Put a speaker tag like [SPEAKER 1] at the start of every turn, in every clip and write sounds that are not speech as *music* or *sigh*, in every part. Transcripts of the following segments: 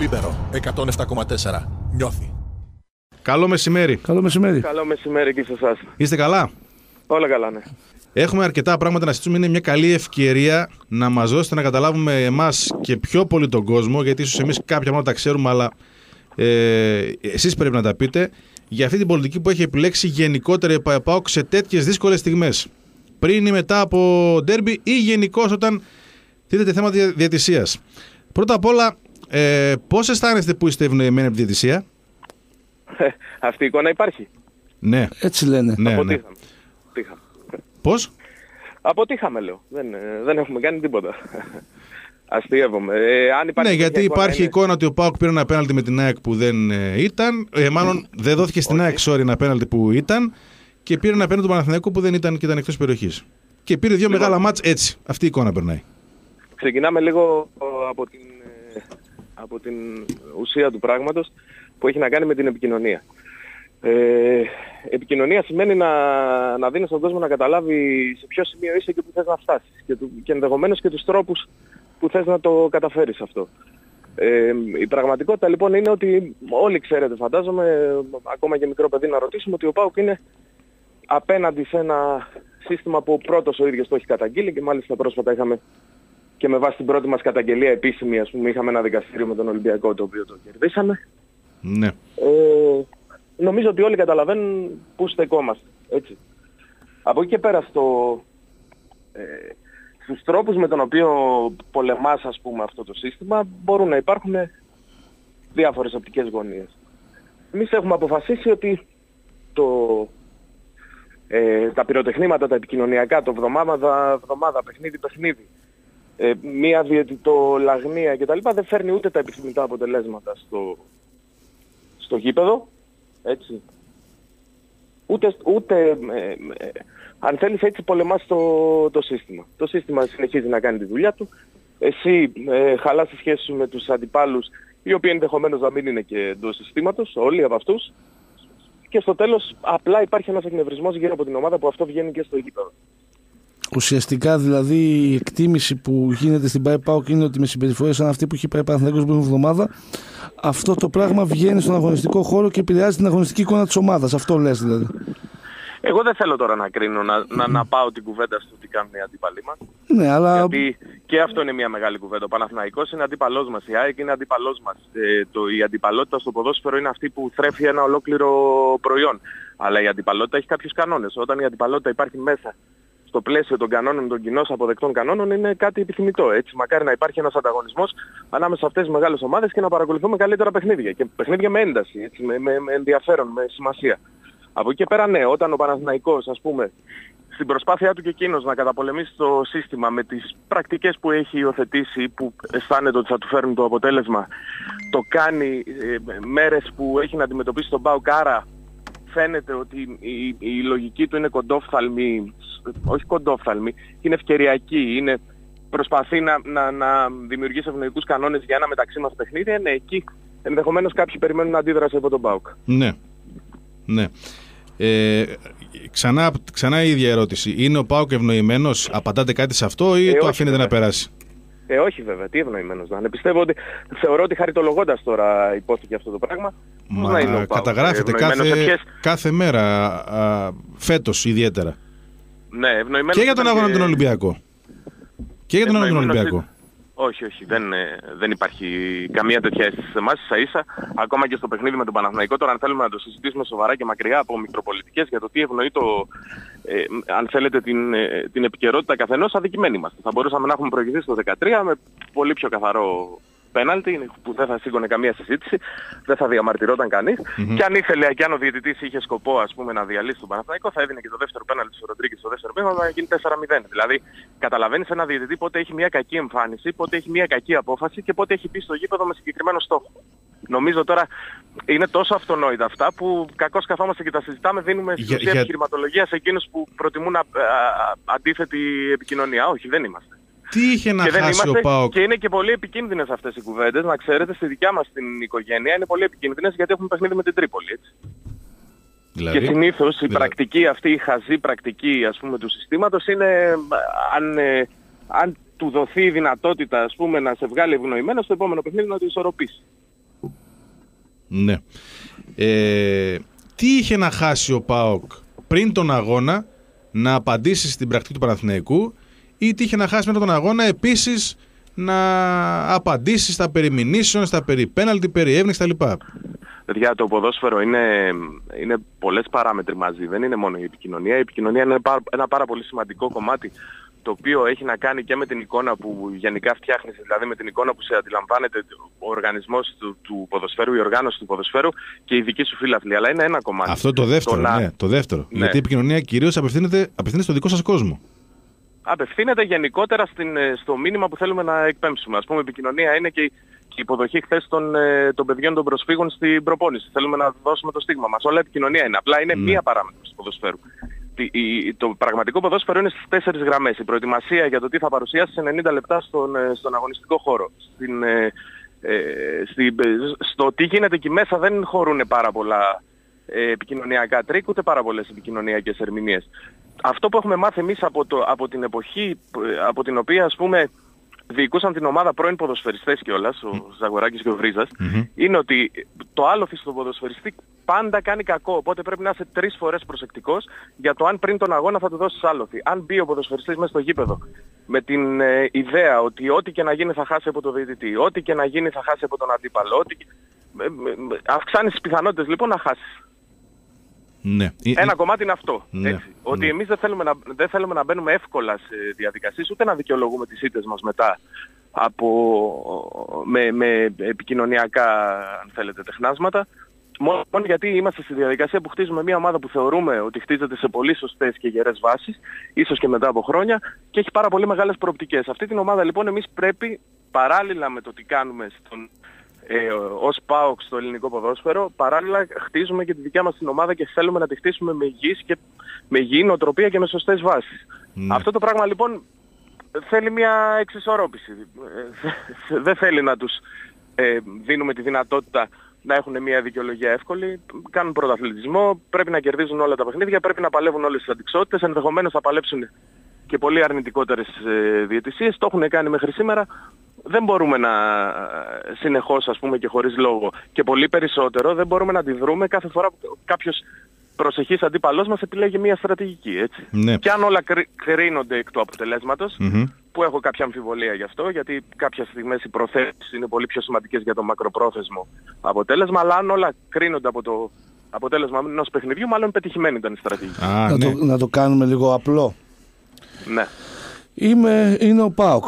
[SPEAKER 1] Λίμπερο 107,4. Νιώθει.
[SPEAKER 2] Καλό μεσημέρι.
[SPEAKER 3] Καλό μεσημέρι.
[SPEAKER 4] Καλό μεσημέρι και σε εσάς.
[SPEAKER 2] Είστε καλά;
[SPEAKER 4] Όλα καλά, ναι.
[SPEAKER 2] Έχουμε αρκετά πράγματα να συζητήσουμε. Είναι μια καλή ευκαιρία να μας δώσετε να καταλάβουμε εμάς και πιο πολύ τον κόσμο, γιατί ίσως εμείς κάποια πράγματα τα ξέρουμε, αλλά ε, εσείς πρέπει να τα πείτε, για αυτή την πολιτική που έχει επιλέξει γενικότερα η ΠΑΕ ΠΑΟΚ σε τέτοιες δύσκολες στιγμές. Πριν ή μετά από ντέρμπι ή γενικώς όταν τίθεται θέμα διατησίας. Πρώτα απ' όλα, ε, πώς αισθάνεστε που είστε ευνοημένοι από τη διατησία,
[SPEAKER 4] Αυτή η εικόνα υπάρχει.
[SPEAKER 2] Ναι,
[SPEAKER 3] Έτσι λένε.
[SPEAKER 2] ναι, ναι.
[SPEAKER 4] Αποτύχαμε. Αποτύχαμε.
[SPEAKER 2] Πώς;
[SPEAKER 4] Αποτύχαμε, λέω. Δεν, ε, δεν έχουμε κάνει τίποτα. Αστείευομαι. Ε, αν υπάρχει
[SPEAKER 2] Ναι, γιατί
[SPEAKER 4] τέτοια
[SPEAKER 2] υπάρχει
[SPEAKER 4] είναι-
[SPEAKER 2] εικόνα ότι ο Πάουκ πήρε ένα πέναλτι με την ΑΕΚ που δεν ε, ήταν. Ε, μάλλον δεν δόθηκε στην ΑΕΚ, sorry, ένα πέναλτι που ήταν. Και πήρε ένα πέναλτι του Παναθηναϊκού που δεν ήταν και ήταν εκτός περιοχής. Και πήρε δύο
[SPEAKER 4] Λοιπόν.
[SPEAKER 2] μεγάλα μάτς έτσι. Αυτή η εικόνα περνάει.
[SPEAKER 4] Ξεκινάμε λίγο ε, από την, ε, από την ουσία του πράγματος που έχει να κάνει με την επικοινωνία. Ε, επικοινωνία σημαίνει να, να δίνεις στον κόσμο να καταλάβει σε ποιο σημείο είσαι και που θες να φτάσεις και, του, και ενδεχομένως και τους τρόπους που θες να το καταφέρεις αυτό. Ε, η πραγματικότητα λοιπόν είναι ότι όλοι ξέρετε φαντάζομαι, ακόμα και μικρό παιδί να ρωτήσουμε ότι ο ΠΑΟΚ είναι απέναντι σε ένα σύστημα που ο πρώτος ο ίδιος το έχει καταγγείλει και μάλιστα πρόσφατα είχαμε και με βάση την πρώτη μας καταγγελία επίσημη, ας πούμε, είχαμε ένα δικαστήριο με τον Ολυμπιακό το οποίο το κερδίσαμε.
[SPEAKER 2] Ναι.
[SPEAKER 4] Ε, νομίζω ότι όλοι καταλαβαίνουν πού στεκόμαστε. Έτσι. Από εκεί και πέρα στο, ε, στους τρόπους με τον οποίο πολεμάς ας πούμε αυτό το σύστημα μπορούν να υπάρχουν διάφορες οπτικές γωνίες. Εμείς έχουμε αποφασίσει ότι το, ε, τα πυροτεχνήματα, τα επικοινωνιακά, το βδομάδα, βδομάδα, παιχνίδι, παιχνίδι, ε, μία διαιτητολαγνία κτλ. δεν φέρνει ούτε τα επιθυμητά αποτελέσματα στο, στο γήπεδο, έτσι. Ούτε, ούτε ε, ε, αν θέλεις έτσι πολεμάς το, το σύστημα. Το σύστημα συνεχίζει να κάνει τη δουλειά του. Εσύ ε, χαλάς τις σχέσεις σου με τους αντιπάλους, οι οποίοι ενδεχομένως να μην είναι και εντός συστήματος, όλοι από αυτούς. Και στο τέλος απλά υπάρχει ένας εκνευρισμός γύρω από την ομάδα που αυτό βγαίνει και στο γήπεδο.
[SPEAKER 3] Ουσιαστικά δηλαδή η εκτίμηση που γίνεται στην ΠΑΕ ΠΑΟΚ είναι ότι με συμπεριφορές σαν αυτή που έχει πάει Παναθηναϊκός πριν εβδομάδα, αυτό το πράγμα βγαίνει στον αγωνιστικό χώρο και επηρεάζει την αγωνιστική εικόνα της ομάδας. Αυτό λες δηλαδή.
[SPEAKER 4] Εγώ δεν θέλω τώρα να κρίνω, να, να, να πάω την κουβέντα στο τι κάνουν οι αντίπαλοι μας.
[SPEAKER 3] Ναι, αλλά
[SPEAKER 4] Γιατί και αυτό είναι μια μεγάλη κουβέντα. Ο Παναθηναϊκός είναι αντίπαλός μας, η ΑΕΚ είναι αντίπαλός μας. Ε, το, η αντιπαλότητα στο ποδόσφαιρο είναι αυτή που θρέφει ένα ολόκληρο προϊόν. Αλλά η αντιπαλότητα έχει κάποιους κανόνες. Όταν η αντιπαλότητα υπάρχει μέσα στο πλαίσιο των κανόνων, των κοινώς αποδεκτών κανόνων, είναι κάτι επιθυμητό. Έτσι, μακάρι να υπάρχει ένας ανταγωνισμός ανάμεσα σε αυτές τις μεγάλες ομάδες και να παρακολουθούμε καλύτερα παιχνίδια. Και παιχνίδια με ένταση, έτσι, με, με, με ενδιαφέρον, με σημασία. Από εκεί και πέρα ναι, όταν ο Παναθηναϊκός ας πούμε στην προσπάθειά του και εκείνος να καταπολεμήσει το σύστημα με τις πρακτικές που έχει υιοθετήσει που αισθάνεται ότι θα του φέρουν το αποτέλεσμα το κάνει ε, μέρες που έχει να αντιμετωπίσει τον Πάουκ άρα φαίνεται ότι η, η λογική του είναι κοντόφθαλμη όχι κοντόφθαλμη, είναι ευκαιριακή, είναι προσπαθεί να, να, να δημιουργήσει ευνοϊκούς κανόνες για ένα μεταξύ μας παιχνίδι, ναι, εκεί ενδεχομένως κάποιοι περιμένουν αντίδραση από τον Πάουκ.
[SPEAKER 2] Ναι. Ναι. Ε, ξανά, ξανά η ίδια ερώτηση. Είναι ο Πάουκ ευνοημένος, απαντάτε κάτι σε αυτό ή
[SPEAKER 4] Ε,
[SPEAKER 2] το
[SPEAKER 4] όχι,
[SPEAKER 2] αφήνετε
[SPEAKER 4] βέβαια.
[SPEAKER 2] να περάσει;
[SPEAKER 4] Ε, όχι βέβαια, τι ευνοημένος να είναι. Πιστεύω ότι, θεωρώ ότι χαριτολογώντας τώρα υπόθηκε αυτό το πράγμα. πώς
[SPEAKER 2] Μα
[SPEAKER 4] να είναι ο Πάουκ,
[SPEAKER 2] καταγράφεται
[SPEAKER 4] ευνοημένος σε
[SPEAKER 2] κάθε,
[SPEAKER 4] ποιες-
[SPEAKER 2] κάθε μέρα, α, φέτος ιδιαίτερα.
[SPEAKER 4] Ναι, ευνοημένος
[SPEAKER 2] Και για τον
[SPEAKER 4] ήταν
[SPEAKER 2] αγώνα
[SPEAKER 4] και-
[SPEAKER 2] τον Ολυμπιακό. Και για τον αγώνα τον
[SPEAKER 4] ευνοημένος
[SPEAKER 2] Ολυμπιακό.
[SPEAKER 4] Όχι, όχι. Δεν, ε, δεν υπάρχει καμία τέτοια αίσθηση σε εμάς. Ίσα ίσα, ακόμα και στο παιχνίδι με τον Παναθηναϊκό, τώρα αν θέλουμε να το συζητήσουμε σοβαρά και μακριά από μικροπολιτικές για το τι ευνοεί το, ε, αν θέλετε, την, ε, την επικαιρότητα καθενός, αδικημένοι είμαστε. Θα μπορούσαμε να έχουμε προηγηθεί στο 13 με πολύ πιο καθαρό πέναλτι που δεν θα σήκωνε καμία συζήτηση, δεν θα διαμαρτυρόταν κανείς. Και αν ήθελε και αν ο διαιτητής είχε σκοπό ας πούμε, να διαλύσει τον Παναθηναϊκό θα έδινε και το δεύτερο πέναλτι στο Ροντρίγκη στο δεύτερο μήνα να γίνει 4-0. Δηλαδή καταλαβαίνεις ένα διαιτητή πότε έχει μια κακή εμφάνιση, πότε έχει μια κακή απόφαση και πότε έχει πει στο γήπεδο με συγκεκριμένο στόχο. Νομίζω τώρα είναι τόσο αυτονόητα αυτά που κακώς καθόμαστε και τα συζητάμε, δίνουμε στην
[SPEAKER 2] Για-
[SPEAKER 4] ουσία
[SPEAKER 2] για-
[SPEAKER 4] επιχειρηματολογία σε εκείνους που προτιμούν α, α, αντίθετη επικοινωνία. Όχι, δεν είμαστε.
[SPEAKER 2] Τι είχε να
[SPEAKER 4] και δεν
[SPEAKER 2] χάσει ο
[SPEAKER 4] είμαστε
[SPEAKER 2] Πάουκ.
[SPEAKER 4] και είναι και πολύ επικίνδυνες αυτές οι κουβέντες, να ξέρετε, στη δικιά μας την οικογένεια είναι πολύ επικίνδυνες γιατί έχουμε παιχνίδι με την Τρίπολη, έτσι.
[SPEAKER 2] Δηλαδή,
[SPEAKER 4] Και συνήθως η
[SPEAKER 2] δηλαδή;
[SPEAKER 4] πρακτική αυτή, η χαζή πρακτική ας πούμε του συστήματος είναι ε, αν, ε, αν του δοθεί η δυνατότητα ας πούμε να σε βγάλει ευνοημένος στο επόμενο παιχνίδι να το ισορροπήσει.
[SPEAKER 2] Ναι. Ε, τι είχε να χάσει ο ΠΑΟΚ πριν τον αγώνα να απαντήσει στην πρακτική του Παναθηναϊκού ή τι είχε να χάσει μετά τον αγώνα επίσης να απαντήσει στα περί μηνύσεων, στα περί πέναλτι, περί εύνοιξη κτλ.
[SPEAKER 4] Παιδιά, το ποδόσφαιρο είναι, είναι πολλές παράμετροι μαζί. Δεν είναι μόνο η επικοινωνία. Η επικοινωνία είναι πάρα- ένα πάρα πολύ σημαντικό κομμάτι το οποίο έχει να κάνει και με την εικόνα που γενικά φτιάχνεις, δηλαδή με την εικόνα που σε αντιλαμβάνεται ο οργανισμός του, του ποδοσφαίρου, η οργάνωση του ποδοσφαίρου και η δική σου φίλαθλη. Αλλά είναι ένα κομμάτι.
[SPEAKER 2] Αυτό το δεύτερο,
[SPEAKER 4] Το να-
[SPEAKER 2] ναι, το δεύτερο.
[SPEAKER 4] Ναι.
[SPEAKER 2] Γιατί η επικοινωνία κυρίως απευθύνεται, απευθύνεται στο δικό σας κόσμο.
[SPEAKER 4] Απευθύνεται γενικότερα στην, ε, στο μήνυμα που θέλουμε να εκπέμψουμε. Ας πούμε, επικοινωνία είναι και η, και η υποδοχή χθες των, ε, των παιδιών των προσφύγων στην προπόνηση. Θέλουμε να δώσουμε το στίγμα μας. Όλα επικοινωνία είναι. Απλά είναι
[SPEAKER 2] Ναι.
[SPEAKER 4] μία παράμετρος του ποδοσφαίρου. Τι- η- το πραγματικό ποδόσφαιρο είναι στις τέσσερις γραμμές. Η προετοιμασία για το τι θα παρουσιάσει σε 90 λεπτά στον, ε, στον αγωνιστικό χώρο. Στην, ε, ε, στη- ε, στο τι γίνεται εκεί μέσα δεν χωρούν πάρα πολλά ε, επικοινωνιακά τρικ, ούτε πάρα πολλές επικοινωνιακές ερμηνείες. Αυτό που έχουμε μάθει εμείς από, το, από την εποχή ε, από την οποία ας πούμε διοικούσαν την ομάδα πρώην ποδοσφαιριστές κιόλας, ο Ζαγοράκης και ο Βρίζας, είναι ότι το άλλοθι στον ποδοσφαιριστή πάντα κάνει κακό. Οπότε πρέπει να είσαι τρεις φορές προσεκτικός για το αν πριν τον αγώνα θα του δώσεις άλοθη. Αν μπει ο ποδοσφαιριστής μέσα στο γήπεδο με την ε, ιδέα ότι ό,τι και να γίνει θα χάσει από το διαιτητή, ό,τι και να γίνει θα χάσει από τον αντίπαλο, ό,τι... και- ε, ε, ε, αυξάνεις τις πιθανότητες λοιπόν να χάσεις.
[SPEAKER 2] Ναι. Ε,
[SPEAKER 4] Ένα
[SPEAKER 2] ε,
[SPEAKER 4] κομμάτι είναι αυτό.
[SPEAKER 2] Ναι,
[SPEAKER 4] Έτσι. Ότι
[SPEAKER 2] ναι.
[SPEAKER 4] εμείς δεν θέλουμε, να, δεν θέλουμε να μπαίνουμε εύκολα σε διαδικασίες, ούτε να δικαιολογούμε τις ήττες μας μετά από, με, με επικοινωνιακά, αν θέλετε, τεχνάσματα. Μόνο, μόνο γιατί είμαστε στη διαδικασία που χτίζουμε μια ομάδα που θεωρούμε ότι χτίζεται σε πολύ σωστές και γερές βάσεις, ίσως και μετά από χρόνια, και έχει πάρα πολύ μεγάλες προοπτικές. Αυτή την ομάδα λοιπόν εμείς πρέπει, παράλληλα με το τι κάνουμε στον, ε, ως ΠΑΟΚ στο ελληνικό ποδόσφαιρο, παράλληλα χτίζουμε και τη δικιά μας την ομάδα και θέλουμε να τη χτίσουμε με υγιής και με υγιή νοοτροπία και με σωστές βάσεις.
[SPEAKER 2] Ναι.
[SPEAKER 4] Αυτό το πράγμα λοιπόν θέλει μια εξισορρόπηση. Ε, Δεν θέλει να τους ε, δίνουμε τη δυνατότητα να έχουν μια δικαιολογία εύκολη. Κάνουν πρωταθλητισμό, πρέπει να κερδίζουν όλα τα παιχνίδια, πρέπει να παλεύουν όλες τις αντικσότητες, ενδεχομένως θα παλέψουν και πολύ αρνητικότερες ε, διαιτησίες. Το έχουν κάνει μέχρι σήμερα. Δεν μπορούμε να ε, συνεχώς ας πούμε και χωρίς λόγο και πολύ περισσότερο δεν μπορούμε να αντιδρούμε κάθε φορά που κάποιος προσεχής αντίπαλός μας επιλέγει μια στρατηγική. Έτσι.
[SPEAKER 2] Ναι.
[SPEAKER 4] Και αν όλα κρι- κρίνονται εκ του αποτελέσματος,
[SPEAKER 2] Μμμ.
[SPEAKER 4] που έχω κάποια αμφιβολία γι' αυτό, γιατί κάποιες στιγμές οι προθέσεις είναι πολύ πιο σημαντικές για το μακροπρόθεσμο αποτέλεσμα, αλλά αν όλα κρίνονται από το αποτέλεσμα ενός παιχνιδιού, μάλλον πετυχημένη ήταν η στρατηγική.
[SPEAKER 2] Α,
[SPEAKER 3] να,
[SPEAKER 2] ναι.
[SPEAKER 3] το, να το κάνουμε λίγο απλό.
[SPEAKER 4] Ναι.
[SPEAKER 3] Είμαι, είναι ο ΠΑΟΚ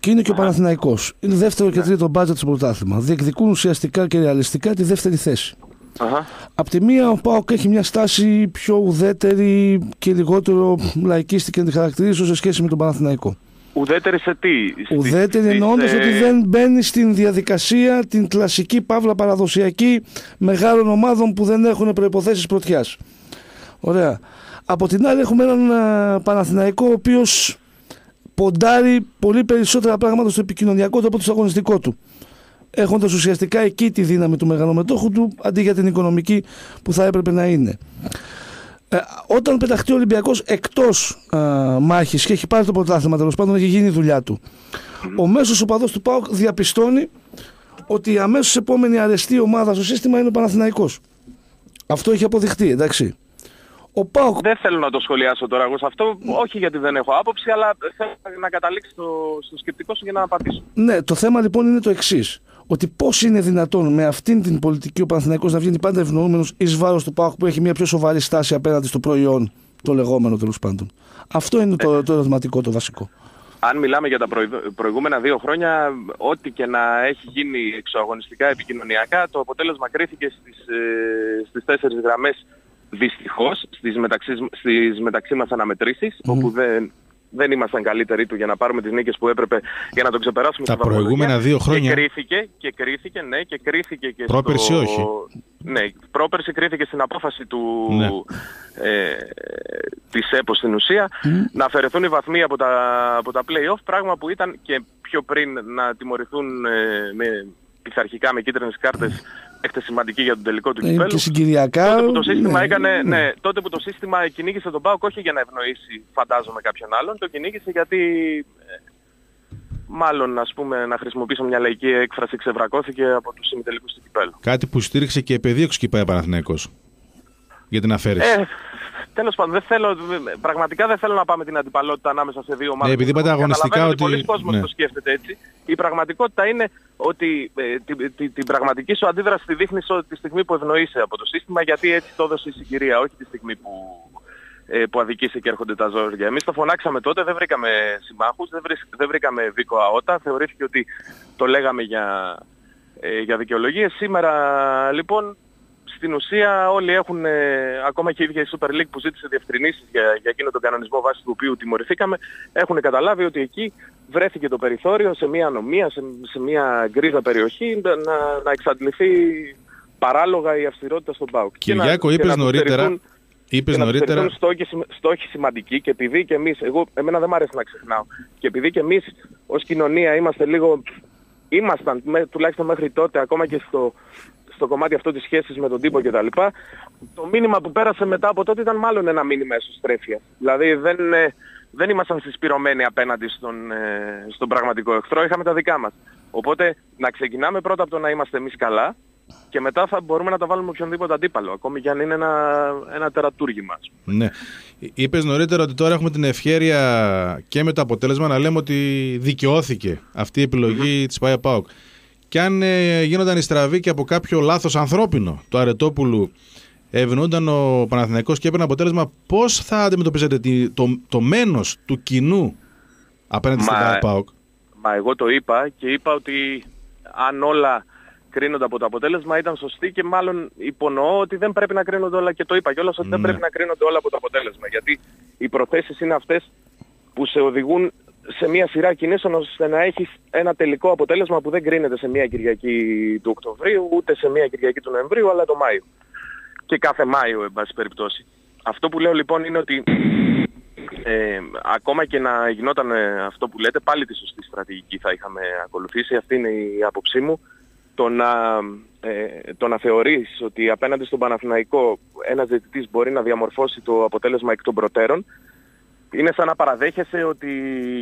[SPEAKER 3] και είναι και ο Παναθηναϊκός. Είναι δεύτερο και τρίτο μπάτζετ στο πρωτάθλημα. Διεκδικούν ουσιαστικά και ρεαλιστικά τη δεύτερη θέση.
[SPEAKER 4] Αχα.
[SPEAKER 3] Απ' τη μία ο ΠΑΟΚ έχει μια στάση πιο ουδέτερη και λιγότερο λαϊκίστικη να τη χαρακτηρίσω σε σχέση με τον Παναθηναϊκό.
[SPEAKER 4] Ουδέτερη σε τι; στις-
[SPEAKER 3] Ουδέτερη
[SPEAKER 4] στις,
[SPEAKER 3] εννοώντας
[SPEAKER 4] ε,
[SPEAKER 3] ότι δεν μπαίνει στην διαδικασία την κλασική παύλα παραδοσιακή μεγάλων ομάδων που δεν έχουν προϋποθέσεις πρωτιάς. Ωραία. Από την άλλη έχουμε έναν α, Παναθηναϊκό ο οποίος ποντάρει πολύ περισσότερα πράγματα στο επικοινωνιακό του από το στο αγωνιστικό του. Έχοντας ουσιαστικά εκεί τη δύναμη του μεγαλομετόχου του αντί για την οικονομική που θα έπρεπε να είναι. Ε, όταν πεταχτεί ο Ολυμπιακός εκτός μάχης και έχει πάρει το πρωτάθλημα, τέλος πάντων έχει γίνει η δουλειά του, ο μέσος οπαδός του ΠΑΟΚ διαπιστώνει ότι η αμέσως επόμενη αρεστή ομάδα στο σύστημα είναι ο Παναθηναϊκός. Αυτό έχει αποδειχτεί, εντάξει. Ο ΠΑΟΚ
[SPEAKER 4] Δεν θέλω να το σχολιάσω τώρα εγώ σε αυτό, όχι γιατί δεν έχω άποψη, αλλά θέλω να καταλήξει στο, στο σκεπτικό σου για να απαντήσω.
[SPEAKER 3] Ναι, το θέμα λοιπόν είναι το εξής. Ότι πώς είναι δυνατόν με αυτήν την πολιτική ο Παναθηναϊκός να βγαίνει πάντα ευνοούμενος εις βάρος του ΠΑΟΚ που έχει μια πιο σοβαρή στάση απέναντι στο προϊόν, το λεγόμενο τέλος πάντων. Αυτό είναι το, το ερωτηματικό, το βασικό.
[SPEAKER 4] Αν μιλάμε για τα προηγου- προηγούμενα δύο χρόνια, ό,τι και να έχει γίνει εξωαγωνιστικά επικοινωνιακά, το αποτέλεσμα κρίθηκε στις, ε, στις τέσσερις γραμμές δυστυχώς, στις μεταξύ, στις μεταξύ μας αναμετρήσεις, όπου δεν, δεν ήμασταν καλύτεροι του για να πάρουμε τις νίκες που έπρεπε για να το ξεπεράσουμε
[SPEAKER 2] Τα
[SPEAKER 4] στη βαθμολογία.
[SPEAKER 2] προηγούμενα δύο χρόνια.
[SPEAKER 4] Και κρίθηκε, και κρίθηκε, ναι, και κρίθηκε και
[SPEAKER 2] Πρόπερση
[SPEAKER 4] στο...
[SPEAKER 2] όχι.
[SPEAKER 4] Ναι, πρόπερση κρίθηκε στην απόφαση του,
[SPEAKER 2] Ναι.
[SPEAKER 4] ε, της ΕΠΟ στην ουσία να αφαιρεθούν οι βαθμοί από τα, από τα play-off, πράγμα που ήταν και πιο πριν να τιμωρηθούν ε, με, πειθαρχικά με κίτρινες κάρτες έχετε σημαντική για τον τελικό του
[SPEAKER 3] Ε,
[SPEAKER 4] κυπέλου.
[SPEAKER 3] και συγκυριακά.
[SPEAKER 4] Τότε που το σύστημα
[SPEAKER 3] ναι,
[SPEAKER 4] έκανε,
[SPEAKER 3] ναι.
[SPEAKER 4] ναι, τότε που το σύστημα κυνήγησε τον ΠΑΟΚ όχι για να ευνοήσει φαντάζομαι κάποιον άλλον, το κυνήγησε γιατί ε, μάλλον ας πούμε να χρησιμοποιήσω μια λαϊκή έκφραση ξεβρακώθηκε από τους ημιτελικούς του κυπέλου.
[SPEAKER 2] Κάτι που στήριξε και επεδίωξε και πάει Παναθηναϊκός για την αφαίρεση.
[SPEAKER 4] Ε, τέλος πάντων, δεν θέλω, πραγματικά δεν θέλω να πάμε την αντιπαλότητα ανάμεσα σε δύο ομάδες.
[SPEAKER 2] Ναι, επειδή είπατε αγωνιστικά
[SPEAKER 4] Καταλαβαίνω
[SPEAKER 2] ότι-
[SPEAKER 4] Πολλοί κόσμος
[SPEAKER 2] ναι.
[SPEAKER 4] το σκέφτεται έτσι. Η πραγματικότητα είναι ότι ε, την, την, την πραγματική σου αντίδραση τη δείχνεις ό- τη στιγμή που ευνοείσαι από το σύστημα γιατί έτσι το έδωσε η συγκυρία, όχι τη στιγμή που, ε, που αδικήσε και έρχονται τα ζόρια. Εμείς το φωνάξαμε τότε, δεν βρήκαμε συμμάχους, δεν, βρίσ- δεν βρήκαμε Βίκο Αότα, θεωρήθηκε ότι το λέγαμε για, ε, για δικαιολογίες. Σήμερα λοιπόν στην ουσία όλοι έχουν, ε, ακόμα και η ίδια η Super League που ζήτησε διευκρινήσεις για, για εκείνο τον κανονισμό βάσει του οποίου τιμωρηθήκαμε, έχουν καταλάβει ότι εκεί βρέθηκε το περιθώριο σε μια ανομία, σε, σε μια γκρίζα περιοχή να, να εξαντληθεί παράλογα η αυστηρότητα στον ΠΑΟΚ.
[SPEAKER 2] Κυριάκο, είπες νωρίτερα, είπες
[SPEAKER 4] και να τους
[SPEAKER 2] νωρίτερα,
[SPEAKER 4] τεθούν στόχοι, σημ- στόχοι σημαντικοί και επειδή και εμείς, εγώ, εμένα δεν μου αρέσει να ξεχνάω, και επειδή και εμείς ως κοινωνία είμαστε λίγο, ήμασταν με, τουλάχιστον μέχρι τότε, ακόμα και στο, στο κομμάτι αυτό της σχέσης με τον τύπο κτλ. Το μήνυμα που πέρασε μετά από τότε ήταν μάλλον ένα μήνυμα εσωστρέφειας. Δηλαδή δεν, ε, δεν ήμασταν συσπηρωμένοι απέναντι στον, ε, στον πραγματικό εχθρό, είχαμε τα δικά μας. Οπότε να ξεκινάμε πρώτα από το να είμαστε εμείς καλά και μετά θα μπορούμε να τα βάλουμε οποιονδήποτε αντίπαλο, ακόμη και αν είναι ένα, ένα τερατούργημα. ας πούμε.
[SPEAKER 2] Ναι. Είπες νωρίτερα ότι τώρα έχουμε την ευχαίρεια και με το αποτέλεσμα να λέμε ότι δικαιώθηκε αυτή η επιλογή της ΠΑΕ ΠΑΟΚ. Και αν ε, γίνονταν η στραβή και από κάποιο λάθος ανθρώπινο του Αρετόπουλου ευνοούνταν ο Παναθηναϊκός και έπαιρνε αποτέλεσμα, πώς θα αντιμετωπίζετε τη- το, το μένος του κοινού απέναντι στην
[SPEAKER 4] Μα-
[SPEAKER 2] ΠΑΕ ΠΑΟΚ.
[SPEAKER 4] Μα εγώ το είπα και είπα ότι αν όλα κρίνονται από το αποτέλεσμα ήταν σωστή και μάλλον υπονοώ ότι δεν πρέπει να κρίνονται όλα και το είπα κιόλας ότι δεν
[SPEAKER 2] Ναι.
[SPEAKER 4] πρέπει να κρίνονται όλα από το αποτέλεσμα γιατί οι προθέσεις είναι αυτές που σε οδηγούν σε μια σειρά κινήσεων ώστε να έχεις ένα τελικό αποτέλεσμα που δεν κρίνεται σε μια Κυριακή του Οκτωβρίου ούτε σε μια Κυριακή του Νοεμβρίου αλλά το Μάιο. Και κάθε Μάιο εν πάση περιπτώσει. Αυτό που λέω λοιπόν είναι ότι ε, ακόμα και να γινόταν ε, αυτό που λέτε, πάλι τη σωστή στρατηγική θα είχαμε ακολουθήσει. Αυτή είναι η άποψή μου. Το να, ε, το να θεωρείς ότι απέναντι στον Παναθηναϊκό ένας διαιτητής μπορεί να διαμορφώσει το αποτέλεσμα εκ των προτέρων είναι σαν να παραδέχεσαι ότι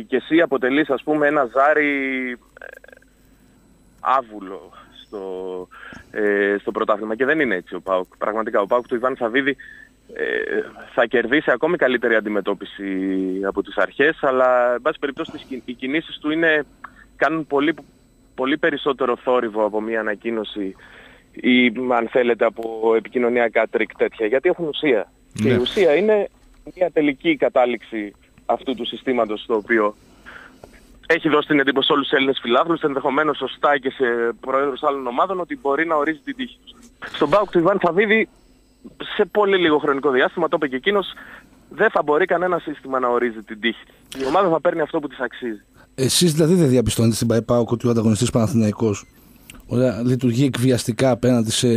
[SPEAKER 4] και εσύ αποτελείς ας πούμε ένα ζάρι ε, άβουλο στο, ε, στο πρωτάθλημα και δεν είναι έτσι ο ΠΑΟΚ. Πραγματικά ο ΠΑΟΚ του Ιβάν Σαββίδη ε, θα κερδίσει ακόμη καλύτερη αντιμετώπιση από τις αρχές αλλά εν πάση περιπτώσει τις κι- οι κινήσεις του είναι, κάνουν πολύ, πολύ περισσότερο θόρυβο από μια ανακοίνωση ή αν θέλετε από επικοινωνιακά τρικ τέτοια γιατί έχουν ουσία. Και
[SPEAKER 2] Ναι.
[SPEAKER 4] η ουσία είναι μια τελική κατάληξη αυτού του συστήματος το οποίο έχει δώσει την εντύπωση σε όλους τους Έλληνες φιλάθλους, ενδεχομένως σωστά και σε προέδρους άλλων ομάδων, ότι μπορεί να ορίζει την τύχη τους. Στον ΠΑΟΚ του Ιβάν Σαββίδη, σε πολύ λίγο χρονικό διάστημα, το είπε και εκείνος, δεν θα μπορεί κανένα σύστημα να ορίζει την τύχη. της. Η ομάδα θα παίρνει αυτό που της αξίζει.
[SPEAKER 3] Εσείς δηλαδή δεν διαπιστώνετε στην ΠΑΕ ΠΑΟΚ ότι ο ανταγωνιστής Παναθηναϊκός ωραία, λειτουργεί εκβιαστικά απέναντι σε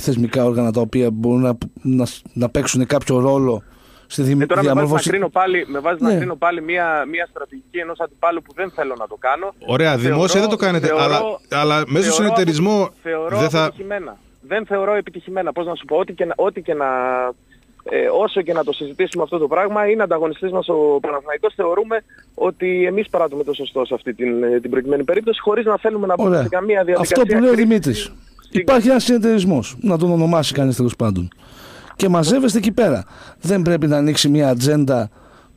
[SPEAKER 3] θεσμικά όργανα τα οποία μπορούν να, να, να παίξουν κάποιο ρόλο στη δημι...
[SPEAKER 4] Ε, τώρα με βάζεις, να
[SPEAKER 3] διαμόρφωση.
[SPEAKER 4] κρίνω πάλι, με βάζεις
[SPEAKER 3] Ναι.
[SPEAKER 4] να κρίνω πάλι μια, μια στρατηγική ενός αντιπάλου που δεν θέλω να το κάνω.
[SPEAKER 2] Ωραία,
[SPEAKER 4] Θεωρώ-
[SPEAKER 2] δημόσια δεν το κάνετε,
[SPEAKER 4] θεωρώ-
[SPEAKER 2] αλλά, αλλά μέσα στο
[SPEAKER 4] θεωρώ
[SPEAKER 2] συνεταιρισμό
[SPEAKER 4] απο- Θεωρώ
[SPEAKER 2] δεν θα...
[SPEAKER 4] αποτυχημένα. Δεν θεωρώ επιτυχημένα. Πώς να σου πω, ό,τι και να, ό,τι και να ε, όσο και να το συζητήσουμε αυτό το πράγμα, είναι ανταγωνιστής μας ο Παναθηναϊκός. Θεωρούμε ότι εμείς παράτουμε το σωστό σε αυτή την, ε, την προκειμένη περίπτωση, χωρίς να θέλουμε να μπούμε
[SPEAKER 3] Ωραία.
[SPEAKER 4] σε καμία διαδικασία.
[SPEAKER 3] Αυτό που λέει ο
[SPEAKER 4] κρίσης.
[SPEAKER 3] Δημήτρης. Υπάρχει ένας συνεταιρισμός, να τον ονομάσει κανείς τέλος πάντων. Και μαζεύεστε εκεί πέρα. Δεν πρέπει να ανοίξει μια ατζέντα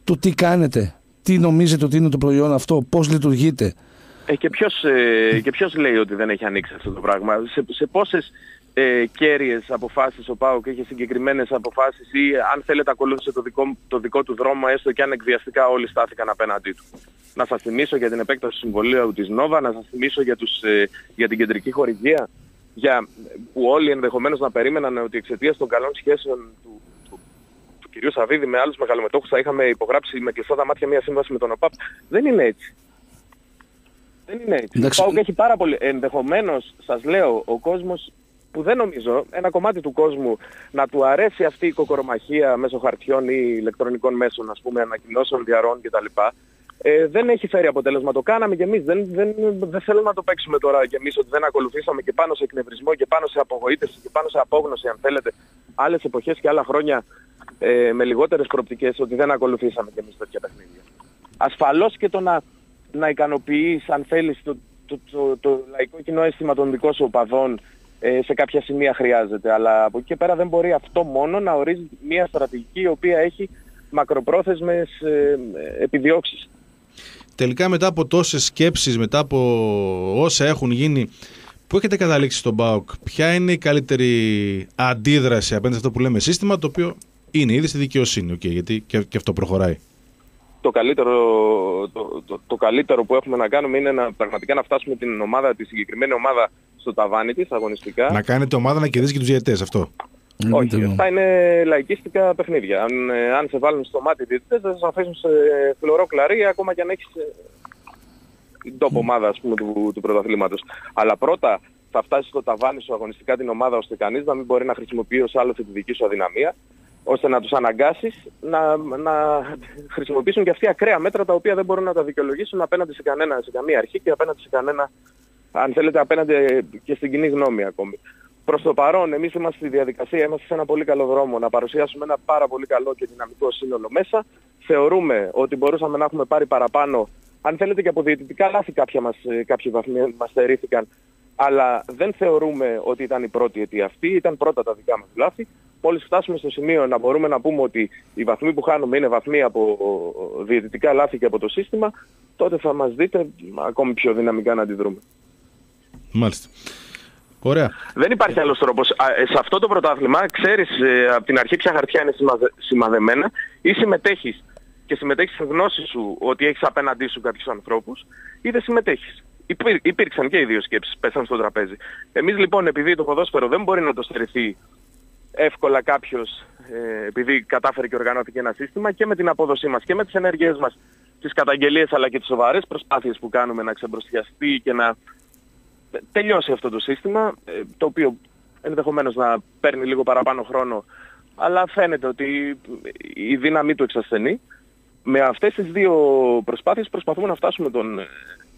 [SPEAKER 3] του τι κάνετε, τι νομίζετε ότι είναι το προϊόν αυτό, πώς λειτουργείτε.
[SPEAKER 4] Ε, και, ποιος, ε, και ποιος λέει ότι δεν έχει ανοίξει αυτό το πράγμα; Σε, σε πόσες ε, κέρυες αποφάσεις ο ΠΑΟΚ είχε συγκεκριμένες αποφάσεις ή αν θέλετε ακολούθησε το δικό, το δικό του δρόμο έστω και αν εκβιαστικά όλοι στάθηκαν απέναντί του. Να σας θυμίσω για την επέκταση του συμβολίου της Νόβα, να σας θυμίσω για, τους, ε, για την κεντρική χορηγία, για, που όλοι ενδεχομένως να περίμεναν ότι εξαιτίας των καλών σχέσεων του, του, του κυρίου Σαββίδη με άλλους μεγαλομετόχους θα είχαμε υπογράψει με κλειστά τα μάτια μια σύμβαση με τον ΟΠΑΠ. Δεν είναι έτσι. Δεν είναι έτσι.
[SPEAKER 3] Εντάξει.
[SPEAKER 4] Ο ΠΑΟΚ έχει πάρα πολύ. Ενδεχομένως, σας λέω, ο κόσμος που δεν νομίζω, ένα κομμάτι του κόσμου να του αρέσει αυτή η κοκορομαχία μέσω χαρτιών ή ηλεκτρονικών μέσων, ας πούμε, ανακοινώσεων, διαρών κτλ. Ε, δεν έχει φέρει αποτέλεσμα. Το κάναμε κι εμείς. Δεν, δεν, δεν θέλω να το παίξουμε τώρα κι εμείς ότι δεν ακολουθήσαμε και πάνω σε εκνευρισμό και πάνω σε απογοήτευση και πάνω σε απόγνωση, αν θέλετε, άλλες εποχές και άλλα χρόνια ε, με λιγότερες προοπτικές ότι δεν ακολουθήσαμε κι εμείς τέτοια παιχνίδια. Ασφαλώς και το να να ικανοποιείς αν θέλεις το, το, το, το λαϊκό κοινό αίσθημα των δικών σου οπαδών ε, σε κάποια σημεία χρειάζεται. Αλλά από εκεί και πέρα δεν μπορεί αυτό μόνο να ορίζει μια στρατηγική η οποία έχει μακροπρόθεσμες ε, επιδιώξεις.
[SPEAKER 2] Τελικά μετά από τόσες σκέψεις, μετά από όσα έχουν γίνει, πού έχετε καταλήξει στον ΠΑΟΚ, ποια είναι η καλύτερη αντίδραση απέναντι σε αυτό που λέμε σύστημα, το οποίο είναι ήδη στη δικαιοσύνη, okay, γιατί και, και αυτό προχωράει.
[SPEAKER 4] Το καλύτερο, το, το, το, καλύτερο που έχουμε να κάνουμε είναι να, πραγματικά να φτάσουμε την ομάδα, τη συγκεκριμένη ομάδα στο ταβάνι της αγωνιστικά.
[SPEAKER 2] Να κάνετε ομάδα να κερδίσει και τους διαιτητές αυτό.
[SPEAKER 4] Όχι, αυτά είναι λαϊκίστικα παιχνίδια. Αν, ε, αν σε βάλουν στο μάτι διαιτητές θα σε αφήσουν σε φλωρό κλαρί ακόμα και αν έχεις ε, την τόπο ομάδα ας πούμε, του, του πρωταθλήματος. Αλλά πρώτα θα φτάσεις στο ταβάνι σου αγωνιστικά την ομάδα ώστε κανείς να μην μπορεί να χρησιμοποιεί ως άλλο τη δική σου αδυναμία ώστε να τους αναγκάσεις να, να χρησιμοποιήσουν και αυτοί ακραία μέτρα τα οποία δεν μπορούν να τα δικαιολογήσουν απέναντι σε, κανένα, σε καμία αρχή και απέναντι σε κανένα, αν θέλετε, απέναντι και στην κοινή γνώμη ακόμη. Προς το παρόν, εμείς είμαστε στη διαδικασία, είμαστε σε ένα πολύ καλό δρόμο να παρουσιάσουμε ένα πάρα πολύ καλό και δυναμικό σύνολο μέσα. Θεωρούμε ότι μπορούσαμε να έχουμε πάρει παραπάνω, αν θέλετε και από διαιτητικά λάθη κάποια μας, κάποιοι βαθμοί μας στερήθηκαν, αλλά δεν θεωρούμε ότι ήταν η πρώτη αιτία αυτή, ήταν πρώτα τα δικά μας λάθη. Μόλις φτάσουμε στο σημείο να μπορούμε να πούμε ότι οι βαθμοί που χάνουμε είναι βαθμοί από διαιτητικά λάθη και από το σύστημα, τότε θα μας δείτε ακόμη πιο δυναμικά να αντιδρούμε.
[SPEAKER 2] Μάλιστα. Ωραία.
[SPEAKER 4] Δεν υπάρχει άλλος τρόπος. Ε, σε αυτό το πρωτάθλημα ξέρεις ε, από την αρχή ποια χαρτιά είναι σημαδεμένα ή συμμετέχεις και συμμετέχεις σε γνώση σου ότι έχεις απέναντί σου κάποιους ανθρώπους ή δεν συμμετέχεις. Υπήρ, υπήρξαν και οι δύο σκέψεις, πέσαν στο τραπέζι. Εμείς λοιπόν επειδή το ποδόσφαιρο δεν μπορεί να το στερηθεί εύκολα κάποιος ε, επειδή κατάφερε και οργανώθηκε ένα σύστημα και με την απόδοσή μας και με τις ενέργειές μας, τις καταγγελίες αλλά και τις σοβαρές προσπάθειες που κάνουμε να ξεμπροστιαστεί και να τελειώσει αυτό το σύστημα, ε, το οποίο ενδεχομένως να παίρνει λίγο παραπάνω χρόνο, αλλά φαίνεται ότι η δύναμή του εξασθενεί. Με αυτές τις δύο προσπάθειες προσπαθούμε να φτάσουμε τον,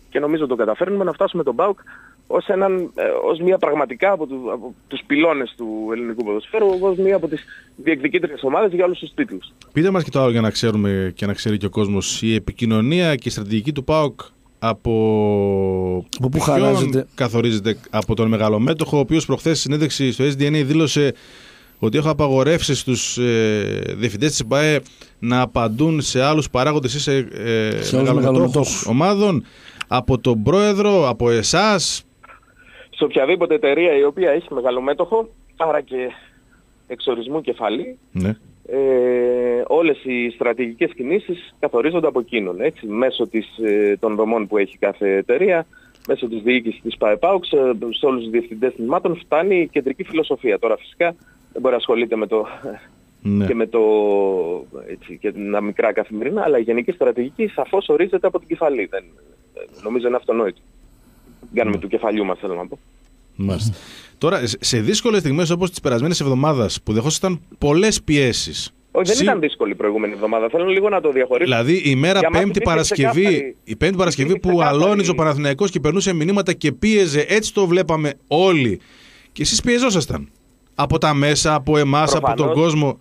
[SPEAKER 4] και νομίζω το καταφέρνουμε, να φτάσουμε τον ΠΑΟΚ ως, έναν, ε, ως μια πραγματικά από, του, από τους πυλώνες του ελληνικού ποδοσφαίρου, ως μια από τις διεκδικήτριες ομάδες για όλους τους τίτλους.
[SPEAKER 2] Πείτε μας και το άλλο για να ξέρουμε και να ξέρει και ο κόσμος. Η επικοινωνία και η στρατηγική του ΠΑΟΚ από,
[SPEAKER 3] από πού χαράζεται.
[SPEAKER 2] καθορίζεται από τον μεγαλομέτωχο, ο οποίος προχθές στη συνέντευξη στο SDN δήλωσε ότι έχω απαγορεύσει στους ε, διευθυντές της ΠΑΕ να απαντούν σε άλλους παράγοντες ή σε, ε, σε μεγαλομετώχους ομάδων από τον πρόεδρο, από εσάς.
[SPEAKER 4] Σε οποιαδήποτε εταιρεία η οποία έχει μεγαλομέτωχο, άρα και εξορισμού κεφαλή, ναι. Ε, όλες οι στρατηγικές κινήσεις καθορίζονται από εκείνον, έτσι, μέσω της, ε, των δομών που έχει κάθε εταιρεία, μέσω της διοίκησης της ΠΑΕΠΑΟΚ, σε, σε όλους τους διευθυντές τμήματων φτάνει η κεντρική φιλοσοφία. Τώρα φυσικά δεν μπορεί να ασχολείται με το, ναι. και με το, έτσι, και τα μικρά καθημερινά, αλλά η γενική στρατηγική σαφώς ορίζεται από την κεφαλή. Δεν, νομίζω είναι αυτονόητο. Κάνουμε ναι. του κεφαλιού μας, θέλω να πω.
[SPEAKER 2] Μάλιστα. Τώρα, σε δύσκολες στιγμές όπως τις περασμένες εβδομάδες που δεχόσασταν πολλές πιέσεις,
[SPEAKER 4] όχι, δεν Συ... ήταν δύσκολη η προηγούμενη εβδομάδα. Θέλω λίγο να το διαχωρίσω.
[SPEAKER 2] Δηλαδή η μέρα Πέμπτη Παρασκευή, η Πέμπτη Παρασκευή που αλώνιζε ο Παναθηναϊκός και περνούσε μηνύματα και πίεζε, έτσι το βλέπαμε όλοι. Και εσείς πιεζόσασταν. Από τα μέσα, από εμάς, από τον κόσμο.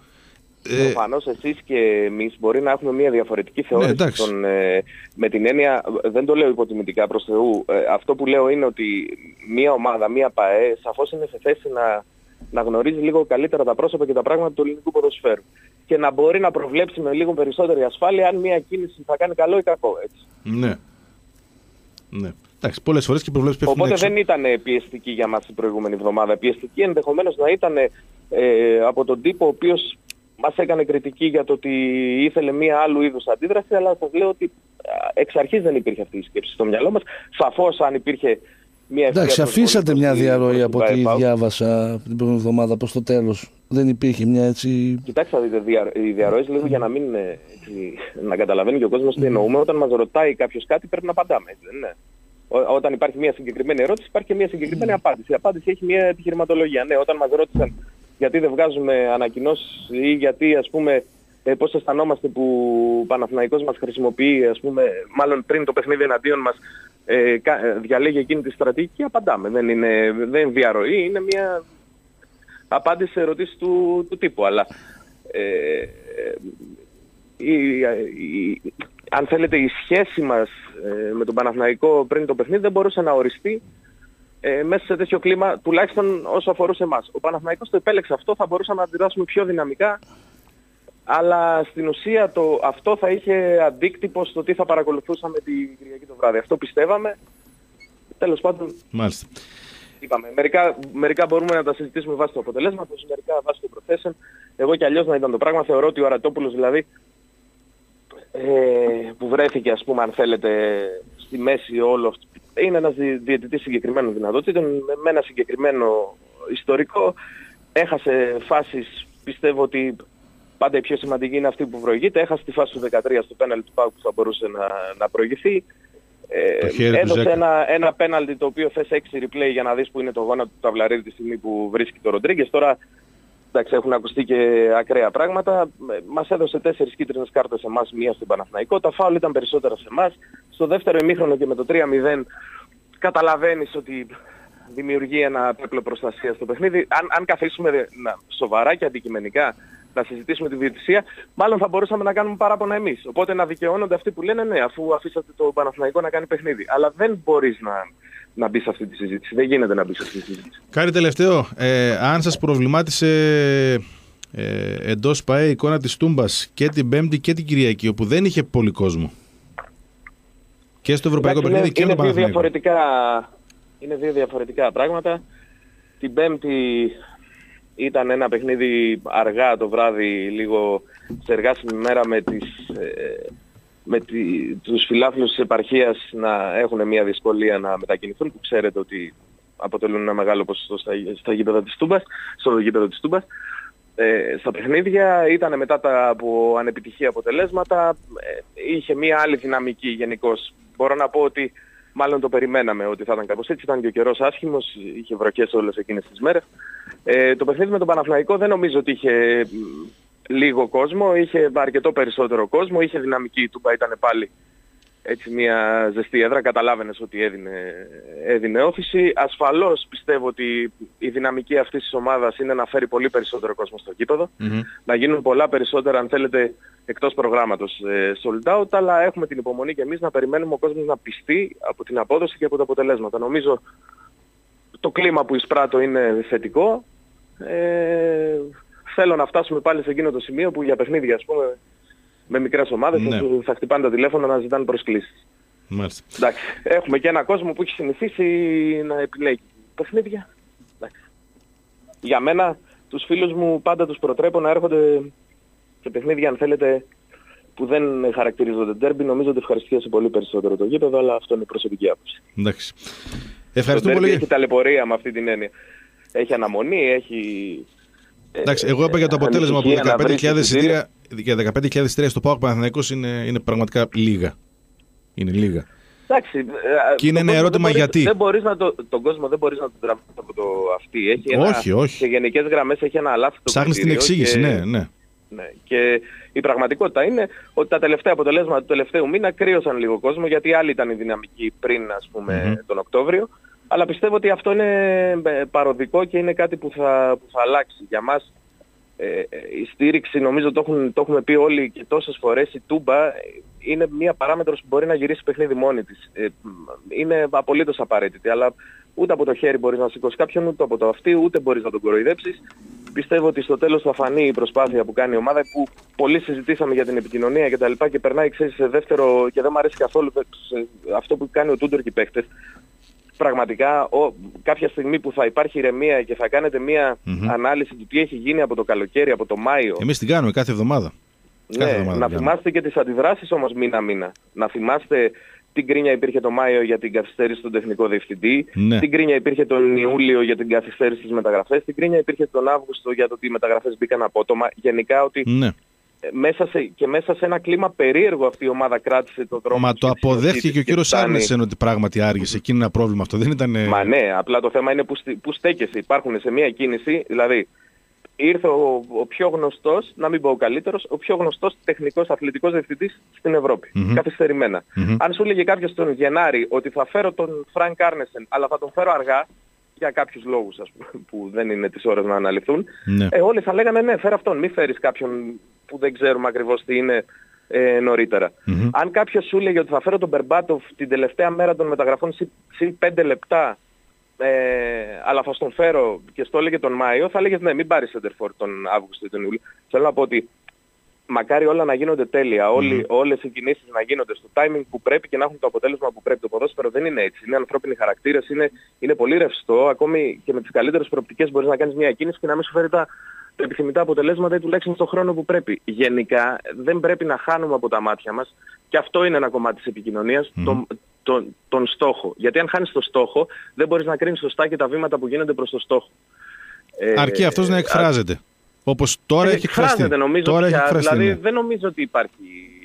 [SPEAKER 4] Ε... Προφανώς εσείς και εμείς μπορεί να έχουμε μια διαφορετική θεώρηση ναι, τον, ε, με την έννοια, δεν το λέω υποτιμητικά προς Θεού, ε, αυτό που λέω είναι ότι μια ομάδα, μια ΠαΕ σαφώς είναι σε θέση να, να γνωρίζει λίγο καλύτερα τα πρόσωπα και τα πράγματα του ελληνικού ποδοσφαίρου και να μπορεί να προβλέψει με λίγο περισσότερη ασφάλεια αν μια κίνηση θα κάνει καλό ή κακό. Έτσι.
[SPEAKER 2] Ναι. Ναι. Εντάξει, πολλές φορές και προβλέψεις πέφτουν
[SPEAKER 4] Οπότε δεν ήταν πιεστική για μας η προηγούμενη εβδομάδα. Πιεστική ενδεχομένως να ήταν ε, από τον τύπο ο οποίος μας έκανε κριτική για το ότι ήθελε μία άλλου είδους αντίδραση, αλλά σας λέω ότι εξ αρχής δεν υπήρχε αυτή η σκέψη στο μυαλό μας. Σαφώς αν υπήρχε μία
[SPEAKER 3] Εντάξει, αφήσατε μια διαρροή από ό,τι διάβασα την προηγούμενη εβδομάδα προς το τέλος. Δεν υπήρχε μια έτσι...
[SPEAKER 4] Κοιτάξτε, οι διαρροές λίγο για να μην έτσι, να καταλαβαίνει και ο κόσμος τι εννοούμε. Όταν μας ρωτάει κάποιος κάτι πρέπει να απαντάμε, έτσι δεν είναι; Όταν υπάρχει μια συγκεκριμένη ερώτηση υπάρχει και μια συγκεκριμένη απάντηση. Η απάντηση έχει μια επιχειρηματολογία. Ναι, όταν μας ρώτησαν γιατί δεν βγάζουμε ανακοινώσεις ή γιατί ας πούμε ε, πώς αισθανόμαστε που ο Παναθηναϊκός μας χρησιμοποιεί, ας πούμε, μάλλον πριν το παιχνίδι εναντίον μας ε, διαλέγει εκείνη τη στρατηγική, απαντάμε. Δεν είναι, δεν είναι διαρροή, είναι μια απάντηση σε ερωτήσεις του, του τύπου. Αλλά ε, η, η, αν θέλετε η σχέση μας ε, με τον Παναθηναϊκό πριν το παιχνίδι δεν μπορούσε να οριστεί ε, μέσα σε τέτοιο κλίμα, τουλάχιστον όσο αφορούσε εμάς. Ο Παναθηναϊκός το επέλεξε αυτό, θα μπορούσαμε να αντιδράσουμε πιο δυναμικά, αλλά στην ουσία το, αυτό θα είχε αντίκτυπο στο τι θα παρακολουθούσαμε την Κυριακή το βράδυ. Αυτό πιστεύαμε. Τέλος πάντων,
[SPEAKER 2] Μάλιστα.
[SPEAKER 4] είπαμε, μερικά, μερικά μπορούμε να τα συζητήσουμε βάσει του αποτελέσματος, μερικά βάσει των προθέσεων. Εγώ και αλλιώς να ήταν το πράγμα, θεωρώ ότι ο Αρατόπουλος δηλαδή ε, που βρέθηκε ας πούμε αν θέλετε στη μέση όλο αυτό. Είναι ένας δι- διαιτητής συγκεκριμένων δυνατοτήτων με- με ένα συγκεκριμένο ιστορικό. Έχασε φάσεις πιστεύω ότι πάντα η πιο σημαντική είναι αυτή που προηγείται. Έχασε τη φάση του 13 στο πέναλτι του Πάου που θα μπορούσε να, να προηγηθεί. Ε,
[SPEAKER 2] Το χέρι του
[SPEAKER 4] έδωσε
[SPEAKER 2] Ζέκα.
[SPEAKER 4] ένα, ένα πέναλτι το οποίο θες 6 replay για να δεις που είναι το γόνατο του Ταυλαρίδη τη στιγμή που βρίσκει το Ροντρίγκες. Τώρα Εντάξει, έχουν ακουστεί και ακραία πράγματα. Ε, Μας έδωσε τέσσερις κίτρινες κάρτες σε εμάς, μία στην Παναθηναϊκό. Τα φάουλ ήταν περισσότερα σε εμάς. Στο δεύτερο ημίχρονο και με το 3-0 καταλαβαίνεις ότι δημιουργεί ένα πέπλο προστασίας στο παιχνίδι. Αν, αν καθίσουμε δε- να, σοβαρά και αντικειμενικά να συζητήσουμε τη διαιτησία, μάλλον θα μπορούσαμε να κάνουμε παράπονα εμείς. Οπότε να δικαιώνονται αυτοί που λένε ναι, αφού αφήσατε το Παναθηναϊκό να κάνει παιχνίδι. Αλλά δεν μπορείς να, να μπει σε αυτή τη συζήτηση. Δεν γίνεται να μπει σε αυτή τη συζήτηση.
[SPEAKER 2] Κάτι τελευταίο. Ε, αν σας προβλημάτισε ε, εντός ΠαΕ η εικόνα της Τούμπας και την Πέμπτη και την Κυριακή, όπου δεν είχε πολύ κόσμο. Και στο Ευρωπαϊκό
[SPEAKER 4] Εντάξει,
[SPEAKER 2] παιχνίδι και
[SPEAKER 4] είναι,
[SPEAKER 2] στο
[SPEAKER 4] είναι δύο
[SPEAKER 2] Παναθηναϊκό.
[SPEAKER 4] διαφορετικά, είναι δύο διαφορετικά πράγματα. Την Πέμπτη ήταν ένα παιχνίδι αργά το βράδυ, λίγο σε εργάσιμη μέρα με, τις, ε, με τη, τους φιλάθλους της επαρχίας να έχουν μια δυσκολία να μετακινηθούν που ξέρετε ότι αποτελούν ένα μεγάλο ποσοστό στα, στα γήπεδα της Τούμπας, στο γήπεδο της Τούμπας. Ε, στα παιχνίδια ήταν μετά τα από ανεπιτυχή αποτελέσματα, ε, είχε μια άλλη δυναμική γενικώ. Μπορώ να πω ότι μάλλον το περιμέναμε ότι θα ήταν κάπως έτσι, ήταν και ο καιρός άσχημος, είχε βροχές όλες εκείνες τις μέρες. Ε, το παιχνίδι με τον Παναθηναϊκό δεν νομίζω ότι είχε μ, λίγο κόσμο, είχε αρκετό περισσότερο κόσμο, είχε δυναμική, η Τούμπα ήταν πάλι έτσι μια ζεστή έδρα, καταλάβαινες ότι έδινε, έδινε όθηση. Ασφαλώς πιστεύω ότι η δυναμική αυτής της ομάδας είναι να φέρει πολύ περισσότερο κόσμο στο γήπεδο,
[SPEAKER 2] Μμμ.
[SPEAKER 4] να γίνουν πολλά περισσότερα αν θέλετε εκτός προγράμματος ε, sold out, αλλά έχουμε την υπομονή και εμείς να περιμένουμε ο κόσμος να πιστεί από την απόδοση και από τα αποτελέσματα. Νομίζω το κλίμα που εισπράττω είναι θετικό. Ε, θέλω να φτάσουμε πάλι σε εκείνο το σημείο που για παιχνίδια ας πούμε με μικρές ομάδες
[SPEAKER 2] Ναι.
[SPEAKER 4] θα, σου- θα χτυπάνε τα τηλέφωνα να ζητάνε προσκλήσεις.
[SPEAKER 2] Μάλιστα.
[SPEAKER 4] Εντάξει, έχουμε και ένα κόσμο που έχει συνηθίσει να επιλέγει παιχνίδια. Εντάξει. Για μένα, τους φίλους μου πάντα τους προτρέπω να έρχονται σε παιχνίδια, αν θέλετε, που δεν χαρακτηρίζονται ντέρμπι. Νομίζω ότι ευχαριστίασε πολύ περισσότερο το γήπεδο, αλλά αυτό είναι η προσωπική άποψη.
[SPEAKER 2] Εντάξει.
[SPEAKER 4] Το
[SPEAKER 2] Ευχαριστούμε
[SPEAKER 4] ντέρμπι
[SPEAKER 2] πολύ.
[SPEAKER 4] έχει ταλαιπωρία με αυτή την έννοια. Έχει αναμονή, έχει... ε,
[SPEAKER 2] Εντάξει, εγώ είπα για το
[SPEAKER 4] ε,
[SPEAKER 2] αποτέλεσμα που
[SPEAKER 4] ανησυχία να
[SPEAKER 2] 15.000
[SPEAKER 4] βρεις εισιτήρια.
[SPEAKER 2] εισιτήρια, για 15.000 εισιτήρια στο ΠΑΟΚ Παναθηναϊκός είναι, είναι πραγματικά λίγα. Είναι λίγα.
[SPEAKER 4] Εντάξει, ε,
[SPEAKER 2] Και είναι
[SPEAKER 4] τον
[SPEAKER 2] ένα
[SPEAKER 4] κόσμο
[SPEAKER 2] ερώτημα
[SPEAKER 4] δεν μπορείς-
[SPEAKER 2] γιατί.
[SPEAKER 4] Δεν μπορείς να το, τον κόσμο δεν μπορείς να τον τραβήσεις από το αυτή. Έχει ένα,
[SPEAKER 2] Όχι, όχι.
[SPEAKER 4] Σε γενικές γραμμές έχει ένα λάθος το
[SPEAKER 2] Ψάχνεις την
[SPEAKER 4] κριτήριο
[SPEAKER 2] εξήγηση,
[SPEAKER 4] και-
[SPEAKER 2] ναι, ναι.
[SPEAKER 4] Ναι. Και η πραγματικότητα είναι ότι τα τελευταία αποτελέσματα του τελευταίου μήνα κρύωσαν λίγο κόσμο γιατί άλλη ήταν η δυναμική πριν ας πούμε
[SPEAKER 2] Μμμ.
[SPEAKER 4] τον Οκτώβριο. Αλλά πιστεύω ότι αυτό είναι ε, παροδικό και είναι κάτι που θα, που θα αλλάξει. Για μας ε, ε, η στήριξη νομίζω το, έχουν, το έχουμε πει όλοι και τόσες φορές η Τούμπα ε, είναι μια παράμετρος που μπορεί να γυρίσει παιχνίδι μόνη της. Ε, μ, είναι απολύτως απαραίτητη αλλά ούτε από το χέρι μπορείς να σηκώσεις κάποιον ούτε από το αυτί ούτε μπορείς να τον κοροϊδέψεις. Πιστεύω ότι στο τέλος θα φανεί η προσπάθεια που κάνει η ομάδα που πολύ συζητήσαμε για την επικοινωνία και τα λοιπά και περνάει ξέρεις, σε δεύτερο και δεν μου αρέσει καθόλου σε αυτό που κάνει ο Τούντορ και οι παίκτες πραγματικά ο, κάποια στιγμή που θα υπάρχει ηρεμία και θα κάνετε μια
[SPEAKER 2] Μμμ.
[SPEAKER 4] ανάλυση του τι έχει γίνει από το καλοκαίρι, από το Μάιο.
[SPEAKER 2] Εμείς την κάνουμε κάθε εβδομάδα. κάθε
[SPEAKER 4] ναι,
[SPEAKER 2] εβδομάδα
[SPEAKER 4] να
[SPEAKER 2] την κάνουμε.
[SPEAKER 4] θυμάστε και τις αντιδράσεις όμως μήνα-μήνα. Να θυμάστε την κρίνια υπήρχε το Μάιο για την καθυστέρηση του τεχνικό διευθυντή,
[SPEAKER 2] Ναι.
[SPEAKER 4] την κρίνια υπήρχε τον Ιούλιο για την καθυστέρηση στις μεταγραφές, την κρίνια υπήρχε τον Αύγουστο για το ότι οι μεταγραφές μπήκαν απότομα. Γενικά ότι
[SPEAKER 2] Ναι.
[SPEAKER 4] Ε, μέσα σε, και μέσα σε ένα κλίμα περίεργο αυτή η ομάδα κράτησε το δρόμο.
[SPEAKER 2] Μα
[SPEAKER 4] της
[SPEAKER 2] το
[SPEAKER 4] και της
[SPEAKER 2] αποδέχθηκε
[SPEAKER 4] συνοχής
[SPEAKER 2] και ο κύριος
[SPEAKER 4] φτάνει-
[SPEAKER 2] Άρνεσεν ότι πράγματι άργησε. Εκεί είναι ένα πρόβλημα αυτό. Δεν ήταν. ε,
[SPEAKER 4] Μα ναι, απλά το θέμα είναι που, στι- που στέκεσαι. Υπάρχουν σε μια κίνηση, δηλαδή ήρθε ο, ο πιο γνωστός, να μην πω ο καλύτερος, ο πιο γνωστός τεχνικός αθλητικός διευθυντής στην Ευρώπη.
[SPEAKER 2] Μμμ.
[SPEAKER 4] Καθυστερημένα.
[SPEAKER 2] Μμμ.
[SPEAKER 4] Αν σου έλεγε κάποιος τον Γενάρη ότι θα φέρω τον Φρανκ Άρνεσεν, αλλά θα τον φέρω αργά, για κάποιους λόγους ας πούμε, που δεν είναι τις ώρες να αναλυθούν,
[SPEAKER 2] Ναι.
[SPEAKER 4] ε, όλοι θα λέγανε ναι, φέρε αυτόν, μη φέρεις κάποιον που δεν ξέρουμε ακριβώς τι είναι ε, νωρίτερα. Αν κάποιος σου έλεγε ότι θα φέρω τον Μπερμπάτοφ την τελευταία μέρα των μεταγραφών συν 5 λεπτά ε, αλλά θα στον φέρω και στο έλεγε τον Μάιο, θα έλεγες ναι, μην πάρεις Σεντερφόρ τον Αύγουστο ή τον Ιούλιο. Θέλω να πω ότι μακάρι όλα να γίνονται τέλεια, όλοι, όλες οι κινήσεις να γίνονται στο timing που πρέπει και να έχουν το αποτέλεσμα που πρέπει. Το ποδόσφαιρο δεν είναι έτσι. Είναι ανθρώπινοι χαρακτήρες, είναι, είναι πολύ ρευστό. Ακόμη και με τις καλύτερες προοπτικές μπορείς να κάνεις μια κίνηση και να μην σου φέρει τα, τα επιθυμητά αποτελέσματα ή τουλάχιστον στον χρόνο που πρέπει. Γενικά δεν πρέπει να χάνουμε από τα μάτια μας και αυτό είναι ένα κομμάτι της επικοινωνίας, τον, τον, τον στόχο. Γιατί αν χάνεις το στόχο δεν μπορείς να κρίνεις σωστά και τα βήματα που γίνονται προς το στόχο.
[SPEAKER 2] Ε, Αρκεί αυτός να εκφράζεται. Όπως τώρα έχει εκφραστεί.
[SPEAKER 4] νομίζω
[SPEAKER 2] τώρα
[SPEAKER 4] πια,
[SPEAKER 2] έχει εκφραστεί,
[SPEAKER 4] δηλαδή
[SPEAKER 2] ναι.
[SPEAKER 4] δεν νομίζω ότι υπάρχει...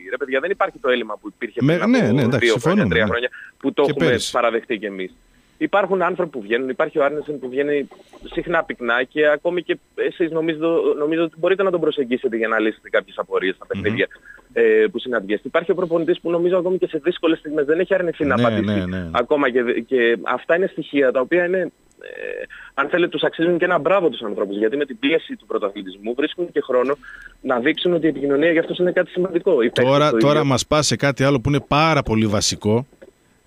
[SPEAKER 4] Ρε παιδιά, δεν υπάρχει το έλλειμμα που υπήρχε
[SPEAKER 2] Με-
[SPEAKER 4] πριν από
[SPEAKER 2] ναι, ναι, εντάξει,
[SPEAKER 4] δύο χρόνια,
[SPEAKER 2] συμφωνούμε,
[SPEAKER 4] τρία
[SPEAKER 2] ναι.
[SPEAKER 4] χρόνια, που το
[SPEAKER 2] Και
[SPEAKER 4] έχουμε
[SPEAKER 2] πέρυσι.
[SPEAKER 4] παραδεχτεί κι εμείς. Υπάρχουν άνθρωποι που βγαίνουν, υπάρχει ο Άρνεσεν που βγαίνει συχνά πυκνά και ακόμη και εσείς νομίζω, νομίζω ότι μπορείτε να τον προσεγγίσετε για να λύσετε κάποιες απορίες στα παιχνίδια ε, που συναντιέστε. Υπάρχει ο προπονητής που νομίζω ακόμη και σε δύσκολες στιγμές δεν έχει αρνηθεί να
[SPEAKER 2] Ναι,
[SPEAKER 4] απαντήσει
[SPEAKER 2] ναι, ναι.
[SPEAKER 4] ακόμα και, και αυτά είναι στοιχεία τα οποία είναι ε, αν θέλετε τους αξίζουν και ένα μπράβο τους ανθρώπους γιατί με την πίεση του πρωταθλητισμού βρίσκουν και χρόνο να δείξουν ότι η επικοινωνία για αυτούς είναι κάτι σημαντικό. Οι παίκτες
[SPEAKER 2] Τώρα,
[SPEAKER 4] το
[SPEAKER 2] τώρα
[SPEAKER 4] ίδιο.
[SPEAKER 2] μας πά σε κάτι άλλο που είναι πάρα πολύ βασικό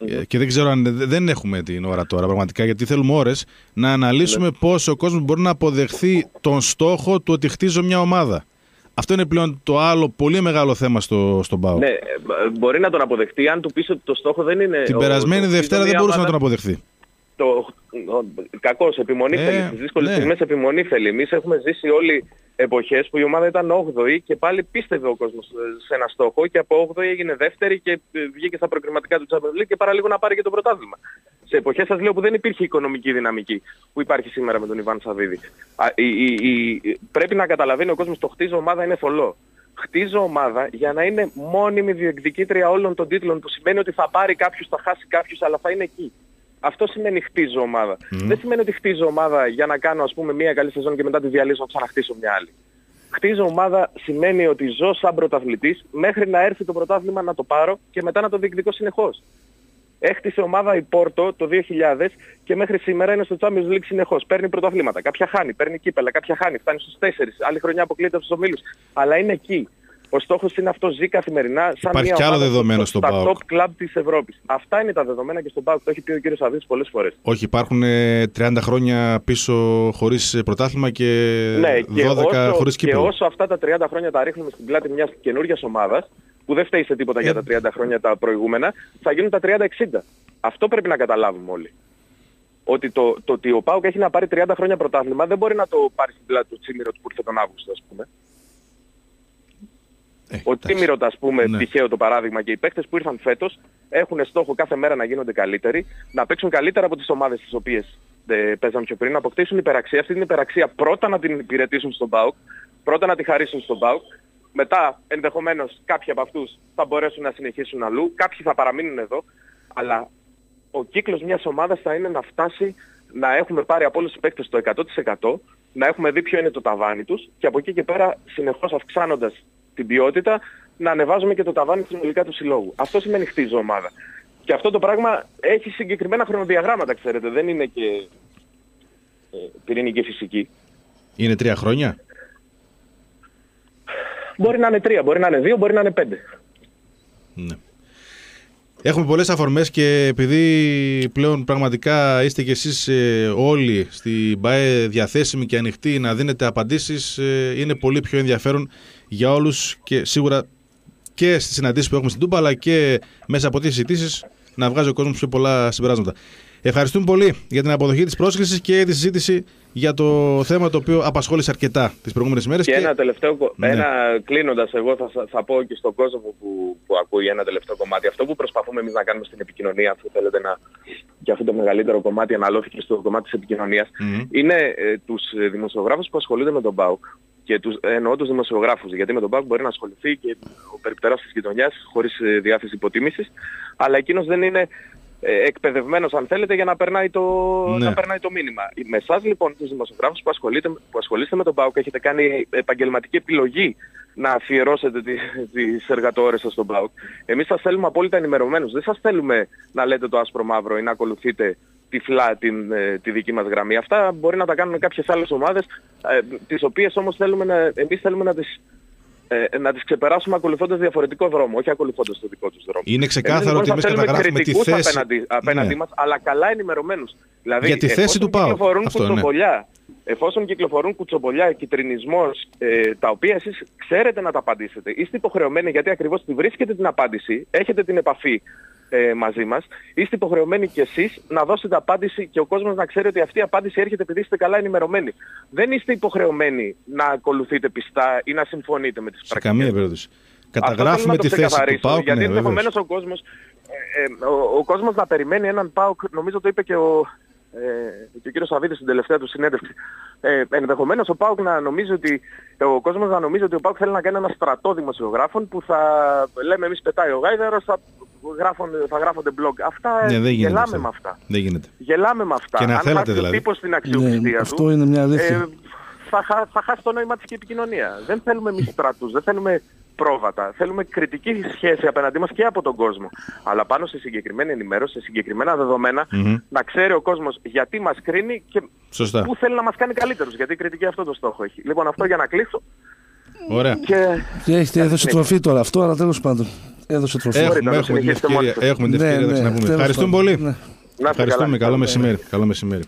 [SPEAKER 2] ε, και δεν ξέρω αν δε- δεν έχουμε την ώρα τώρα πραγματικά γιατί θέλουμε ώρες να αναλύσουμε
[SPEAKER 4] Ναι.
[SPEAKER 2] πώς ο κόσμος μπορεί να αποδεχθεί τον στόχο του ότι χτίζω μια ομάδα. Αυτό είναι πλέον το άλλο πολύ μεγάλο θέμα στο, στον ΠΑΟ.
[SPEAKER 4] Ναι, ε, μπορεί να τον αποδεχτεί αν του πεις ότι το στόχο δεν είναι...
[SPEAKER 2] Την
[SPEAKER 4] ο-
[SPEAKER 2] περασμένη
[SPEAKER 4] το-
[SPEAKER 2] Δευτέρα δεν
[SPEAKER 4] μια
[SPEAKER 2] μπορούσε να
[SPEAKER 4] ομάδα-
[SPEAKER 2] τον αποδεχθεί.
[SPEAKER 4] Το, ο, κακός, επιμονή
[SPEAKER 2] Ε,
[SPEAKER 4] θέλει. Στις δύσκολες
[SPEAKER 2] ναι.
[SPEAKER 4] στιγμές επιμονή θέλει. Εμείς έχουμε ζήσει όλοι εποχές που η ομάδα ήταν 8η και πάλι πίστευε ο κόσμος ε, σε ένα στόχο και από 8η έγινε δεύτερη και ε, βγήκε στα προκριματικά του Champions League και παραλίγο να πάρει και το πρωτάθλημα. Σε εποχές σας λέω που δεν υπήρχε οικονομική δυναμική που υπάρχει σήμερα με τον Ιβάν Σαββίδη. Α, η, η, η- πρέπει να καταλαβαίνει ο κόσμος το χτίζω ομάδα είναι θολό. Χτίζω ομάδα για να είναι μόνιμη διεκδικήτρια όλων των τίτλων που σημαίνει ότι θα πάρει κάποιους, θα χάσει κάποιους αλλά θα είναι εκεί. Αυτό σημαίνει χτίζω ομάδα. Δεν σημαίνει ότι χτίζω ομάδα για να κάνω ας πούμε μια καλή σεζόν και μετά τη διαλύσω να ξαναχτίσω μια άλλη. Χτίζω ομάδα σημαίνει ότι ζω σαν πρωταθλητής μέχρι να έρθει το πρωτάθλημα να το πάρω και μετά να το διεκδικώ συνεχώς. Έχτισε ομάδα η Πόρτο το 2000 και μέχρι σήμερα είναι στο Champions League συνεχώς. Παίρνει πρωταθλήματα. Κάποια χάνει, παίρνει κύπελα, κάποια χάνει, φτάνει στους 4. Άλλη χρονιά αποκλείεται από τους ομίλους. Αλλά είναι εκεί. Ο στόχος είναι αυτό, ζει καθημερινά σαν
[SPEAKER 2] Υπάρχει
[SPEAKER 4] μια
[SPEAKER 2] κι άλλο
[SPEAKER 4] ομάδα
[SPEAKER 2] δεδομένο
[SPEAKER 4] στο-
[SPEAKER 2] στον
[SPEAKER 4] στα
[SPEAKER 2] ΠΑΟΚ.
[SPEAKER 4] top club της Ευρώπης. Αυτά είναι τα δεδομένα και στον ΠΑΟΚ. Το έχει πει ο κύριος Αβής πολλές φορές.
[SPEAKER 2] Όχι, υπάρχουν ε, 30 χρόνια πίσω χωρίς ε, πρωτάθλημα και
[SPEAKER 4] Ναι, και
[SPEAKER 2] 12
[SPEAKER 4] όσο,
[SPEAKER 2] χωρίς
[SPEAKER 4] και
[SPEAKER 2] κύπελο.
[SPEAKER 4] όσο αυτά τα 30 χρόνια τα ρίχνουμε στην πλάτη μιας καινούργιας ομάδας, που δεν φταίει σε τίποτα
[SPEAKER 2] Ε.
[SPEAKER 4] για τα 30 χρόνια τα προηγούμενα, θα γίνουν τα 30-60. Αυτό πρέπει να καταλάβουμε όλοι. Ότι το, το ότι ο Πάουκ έχει να πάρει 30 χρόνια πρωτάθλημα δεν μπορεί να το πάρει στην πλάτη του Τσίμηρο που ήρθε τον Αύγουστο, ας πούμε.
[SPEAKER 2] Ε,
[SPEAKER 4] Ο
[SPEAKER 2] εντάξει.
[SPEAKER 4] Τσίμηρο, ας πούμε,
[SPEAKER 2] Ναι.
[SPEAKER 4] τυχαίο το παράδειγμα και οι παίκτες που ήρθαν φέτος έχουν στόχο κάθε μέρα να γίνονται καλύτεροι, να παίξουν καλύτερα από τις ομάδες τις οποίες ε, παίζαν πιο πριν, να αποκτήσουν υπεραξία. Αυτή την υπεραξία πρώτα να την υπηρετήσουν στον ΠΑΟΚ, πρώτα να τη χαρίσουν στον ΠΑΟΚ, μετά ενδεχομένως κάποιοι από αυτούς θα μπορέσουν να συνεχίσουν αλλού, κάποιοι θα παραμείνουν εδώ, αλλά ο κύκλος μιας ομάδας θα είναι να φτάσει να έχουμε πάρει από όλους τους παίκτες το 100%, να έχουμε δει ποιο είναι το ταβάνι τους και από εκεί και πέρα συνεχώς αυξάνοντας την ποιότητα να ανεβάζουμε και το ταβάνι συνολικά του συλλόγου. Αυτό σημαίνει χτίζω ομάδα. Και αυτό το πράγμα έχει συγκεκριμένα χρονοδιαγράμματα, ξέρετε. Δεν είναι και ε, πυρηνική φυσική.
[SPEAKER 2] Είναι τρία χρόνια;
[SPEAKER 4] Μπορεί να είναι τρία, μπορεί να είναι δύο, μπορεί να είναι πέντε.
[SPEAKER 2] Ναι. Έχουμε πολλές αφορμές και επειδή πλέον πραγματικά είστε κι εσείς ε, όλοι στην ΠΑΕ διαθέσιμοι και ανοιχτοί να δίνετε απαντήσεις ε, είναι πολύ πιο ενδιαφέρον για όλους και σίγουρα και στις συναντήσεις που έχουμε στην Τούμπα αλλά και μέσα από τις συζητήσεις να βγάζει ο κόσμος πιο πολλά συμπεράσματα. Ευχαριστούμε πολύ για την αποδοχή της πρόσκλησης και τη συζήτηση για το θέμα το οποίο απασχόλησε αρκετά τις προηγούμενες ημέρες.
[SPEAKER 4] Και, ένα τελευταίο, κο-
[SPEAKER 2] Ναι.
[SPEAKER 4] ένα κλείνοντας εγώ θα, θα πω και στον κόσμο που, που ακούει ένα τελευταίο κομμάτι. Αυτό που προσπαθούμε εμείς να κάνουμε στην επικοινωνία, αν θέλετε να, και αυτό το μεγαλύτερο κομμάτι αναλώθηκε στο κομμάτι της επικοινωνίας,
[SPEAKER 2] Μμμ.
[SPEAKER 4] είναι ε, τους ε, δημοσιογράφους που ασχολούνται με τον ΠΑΟΚ. Και τους, ε, εννοώ τους δημοσιογράφους, γιατί με τον ΠΑΟΚ μπορεί να ασχοληθεί και ο περιπτεράς της γειτονιάς χωρίς ε, διάθεση υποτίμησης, αλλά εκείνος δεν είναι ε, εκπαιδευμένος αν θέλετε για να περνάει το,
[SPEAKER 2] Ναι.
[SPEAKER 4] να περνάει το μήνυμα. Με εσάς λοιπόν τους δημοσιογράφους που, ασχολείτε, που ασχολείστε με τον ΠΑΟΚ έχετε κάνει επαγγελματική επιλογή να αφιερώσετε τις, *laughs* τις εργατόρες σας στον ΠΑΟΚ. Εμείς σας θέλουμε απόλυτα ενημερωμένους. Δεν σας θέλουμε να λέτε το άσπρο μαύρο ή να ακολουθείτε τυφλά την, ε, τη δική μας γραμμή. Αυτά μπορεί να τα κάνουν κάποιες άλλες ομάδες, ε, τις οποίες όμως θέλουμε να, εμείς θέλουμε να τις ε, να τις ξεπεράσουμε ακολουθώντας διαφορετικό δρόμο, όχι ακολουθώντας το δικό τους δρόμο.
[SPEAKER 2] Είναι ξεκάθαρο
[SPEAKER 4] Εμείς,
[SPEAKER 2] ότι
[SPEAKER 4] λοιπόν,
[SPEAKER 2] εμείς
[SPEAKER 4] θα θέλουμε
[SPEAKER 2] καταγράφουμε τη
[SPEAKER 4] κριτικούς
[SPEAKER 2] θέση.
[SPEAKER 4] απέναντι, απέναντι
[SPEAKER 2] Ναι.
[SPEAKER 4] μας, αλλά καλά ενημερωμένους. Δηλαδή,
[SPEAKER 2] Για τη θέση
[SPEAKER 4] εφόσον
[SPEAKER 2] του ΠΑΟΚ.
[SPEAKER 4] κυκλοφορούν
[SPEAKER 2] Αυτό, ναι.
[SPEAKER 4] κουτσομπολιά, εφόσον κυκλοφορούν κουτσομπολιά, κυτρινισμός, ε, τα οποία εσείς ξέρετε να τα απαντήσετε, είστε υποχρεωμένοι γιατί ακριβώς τη βρίσκετε την απάντηση, έχετε την επαφή ε, μαζί μας, είστε υποχρεωμένοι κι εσείς να δώσετε απάντηση και ο κόσμος να ξέρει ότι αυτή η απάντηση έρχεται επειδή είστε καλά ενημερωμένοι. Δεν είστε υποχρεωμένοι να ακολουθείτε πιστά ή να συμφωνείτε με τις
[SPEAKER 2] Σε
[SPEAKER 4] πρακτικές.
[SPEAKER 2] καμία περίπτωση.
[SPEAKER 4] Αυτό
[SPEAKER 2] Καταγράφουμε
[SPEAKER 4] θέλω να
[SPEAKER 2] τη
[SPEAKER 4] το
[SPEAKER 2] θέση του
[SPEAKER 4] ξεκαθαρίσω,
[SPEAKER 2] ΠΑΟΚ.
[SPEAKER 4] Γιατί
[SPEAKER 2] ναι,
[SPEAKER 4] ενδεχομένως
[SPEAKER 2] βεβαίως.
[SPEAKER 4] ο κόσμος, ε, ε, ο, ο κόσμος να περιμένει έναν ΠΑΟΚ, νομίζω το είπε και ο, ε, και ο κύριος Σαββίδης στην τελευταία του συνέντευξη. Ε, ενδεχομένως ο ΠΑΟΚ να νομίζει ότι, ο κόσμος να νομίζει ότι ο ΠΑΟΚ θέλει να κάνει ένα στρατό δημοσιογράφων που θα λέμε εμείς πετάει ο Γάιδαρος, θα, γράφουν, θα γράφονται blog. Αυτά
[SPEAKER 2] Ναι, δεν γίνεται
[SPEAKER 4] γελάμε
[SPEAKER 2] αυτό.
[SPEAKER 4] με αυτά.
[SPEAKER 2] Δεν γίνεται.
[SPEAKER 4] Γελάμε με αυτά.
[SPEAKER 2] Και να
[SPEAKER 4] Αν
[SPEAKER 2] θέλατε
[SPEAKER 4] χάσει ο
[SPEAKER 2] δηλαδή.
[SPEAKER 4] τύπος την αξιοπιστία
[SPEAKER 3] Ναι,
[SPEAKER 4] του,
[SPEAKER 3] αυτό είναι μια αλήθεια.
[SPEAKER 4] ε, θα, χα- θα χάσει το νόημα της και η επικοινωνία. Δεν θέλουμε εμείς στρατούς, δεν θέλουμε πρόβατα. Θέλουμε κριτική σχέση απέναντί μας και από τον κόσμο. Αλλά πάνω σε συγκεκριμένη ενημέρωση, σε συγκεκριμένα δεδομένα,
[SPEAKER 2] Μμμ.
[SPEAKER 4] να ξέρει ο κόσμος γιατί μας κρίνει και
[SPEAKER 2] Σωστά.
[SPEAKER 4] πού θέλει να μας κάνει καλύτερους. Γιατί η κριτική αυτό το στόχο έχει. Λοιπόν, αυτό για να κλείσω.
[SPEAKER 2] Ωραία.
[SPEAKER 4] Και
[SPEAKER 3] Και έχετε έδωσε τροφή τώρα αυτό, αλλά τέλος πάντων. Έδωσε τροφή.
[SPEAKER 4] Μπορείτε
[SPEAKER 2] Έχουμε,
[SPEAKER 4] να το
[SPEAKER 2] έχουμε την
[SPEAKER 4] συνεχίσετε
[SPEAKER 2] ευκαιρία,
[SPEAKER 4] μόνοι σας.
[SPEAKER 2] έχουμε την
[SPEAKER 3] Ναι,
[SPEAKER 2] ευκαιρία να
[SPEAKER 3] ναι,
[SPEAKER 2] ξαναπούμε.
[SPEAKER 3] τέλος
[SPEAKER 2] Ευχαριστούμε
[SPEAKER 3] πάντων.
[SPEAKER 2] πολύ.
[SPEAKER 3] Ναι.
[SPEAKER 4] να είστε
[SPEAKER 2] Ευχαριστούμε.
[SPEAKER 4] καλά.
[SPEAKER 2] Καλό μεσημέρι. Καλό μεσημέρι.